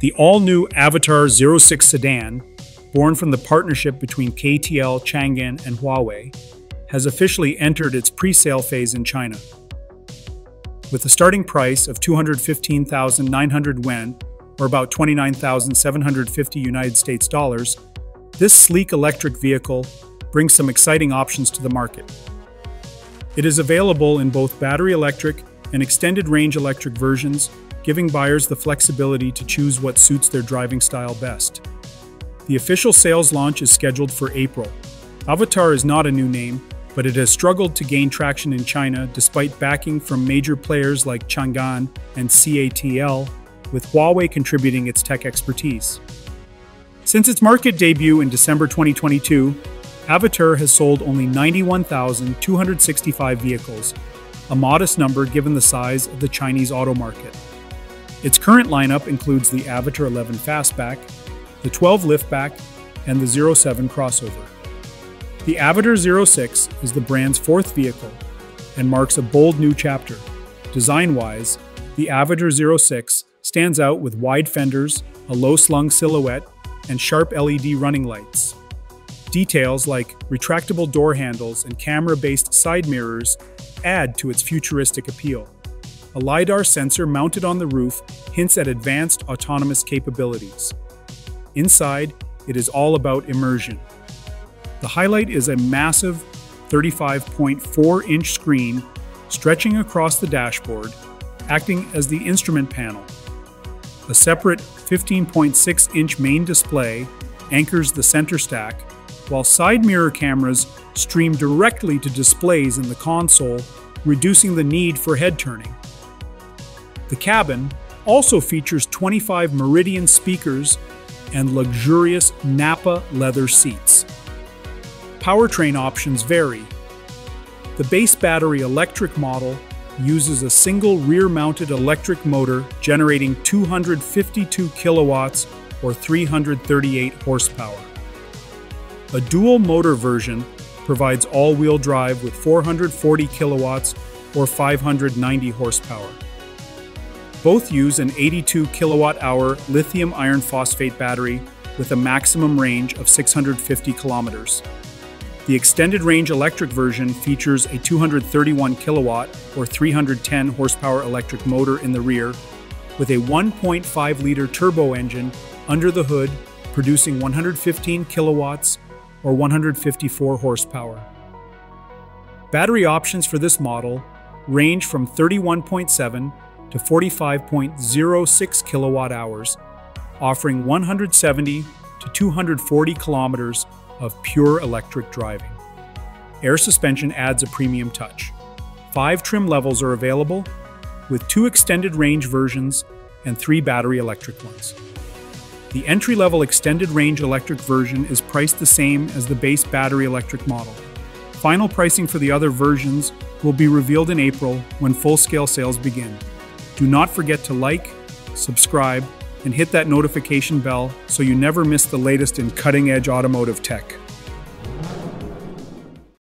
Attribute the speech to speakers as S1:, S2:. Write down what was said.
S1: The all-new Avatr 06 sedan, born from the partnership between CATL, Changan, and Huawei, has officially entered its pre-sale phase in China. With a starting price of 215,900 yuan, or about 29,750 United States dollars, this sleek electric vehicle brings some exciting options to the market. It is available in both battery electric and extended range electric versions, giving buyers the flexibility to choose what suits their driving style best. The official sales launch is scheduled for April. Avatr is not a new name, but it has struggled to gain traction in China despite backing from major players like Changan and CATL, with Huawei contributing its tech expertise. Since its market debut in December 2022, Avatr has sold only 91,265 vehicles, a modest number given the size of the Chinese auto market. Its current lineup includes the Avatr 11 Fastback, the 12 Liftback, and the 07 crossover. The Avatr 06 is the brand's fourth vehicle and marks a bold new chapter. Design wise, the Avatr 06 stands out with wide fenders, a low slung silhouette, and sharp LED running lights. Details like retractable door handles and camera based side mirrors add to its futuristic appeal. A LiDAR sensor mounted on the roof hints at advanced autonomous capabilities. Inside, it is all about immersion. The highlight is a massive 35.4 inch screen stretching across the dashboard, acting as the instrument panel. A separate 15.6 inch main display anchors the center stack, while side mirror cameras stream directly to displays in the console, reducing the need for head turning. The cabin also features 25 Meridian speakers and luxurious Nappa leather seats. Powertrain options vary. The base battery electric model uses a single rear-mounted electric motor generating 252 kilowatts or 338 horsepower. A dual motor version provides all-wheel drive with 440 kilowatts or 590 horsepower. Both use an 82 kilowatt hour lithium iron phosphate battery with a maximum range of 650 kilometers. The extended range electric version features a 231 kilowatt or 310 horsepower electric motor in the rear with a 1.5 liter turbo engine under the hood producing 115 kilowatts or 154 horsepower. Battery options for this model range from 31.7 to 45.06 kilowatt hours, offering 170 to 240 kilometers of pure electric driving. Air suspension adds a premium touch. Five trim levels are available, with two extended range versions and three battery electric ones. The entry level extended range electric version is priced the same as the base battery electric model. Final pricing for the other versions will be revealed in April when full scale sales begin. Do not forget to like, subscribe, and hit that notification bell so you never miss the latest in cutting edge automotive tech.